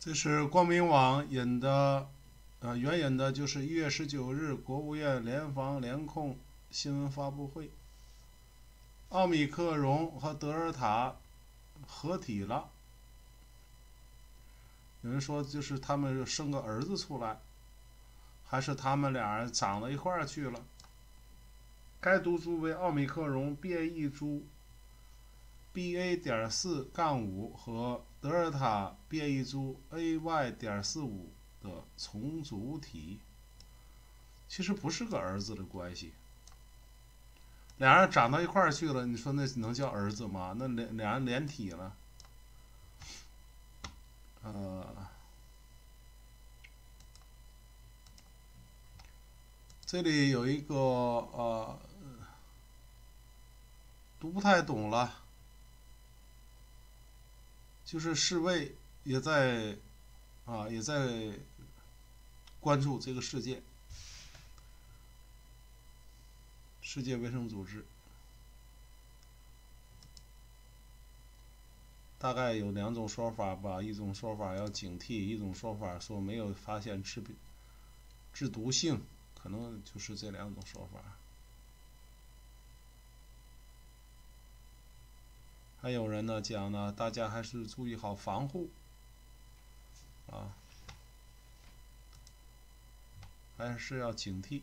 这是光明网引的，呃，援引的就是一月十九日国务院联防联控新闻发布会，奥米克戎和德尔塔合体了。有人说，就是他们生个儿子出来，还是他们俩人长到一块儿去了？该毒株为奥密克戎变异株 BA. 点四杠五和德尔塔变异株 AY. 点四五的重组体。其实不是个儿子的关系，俩人长到一块儿去了，你说那能叫儿子吗？那两俩人连体了。呃，这里有一个呃，读不太懂了，就是世卫也在啊，也在关注这个事件，世界卫生组织。大概有两种说法吧，一种说法要警惕，一种说法说没有发现致病、致毒性，可能就是这两种说法。还有人呢讲呢，大家还是注意好防护，啊，还是要警惕。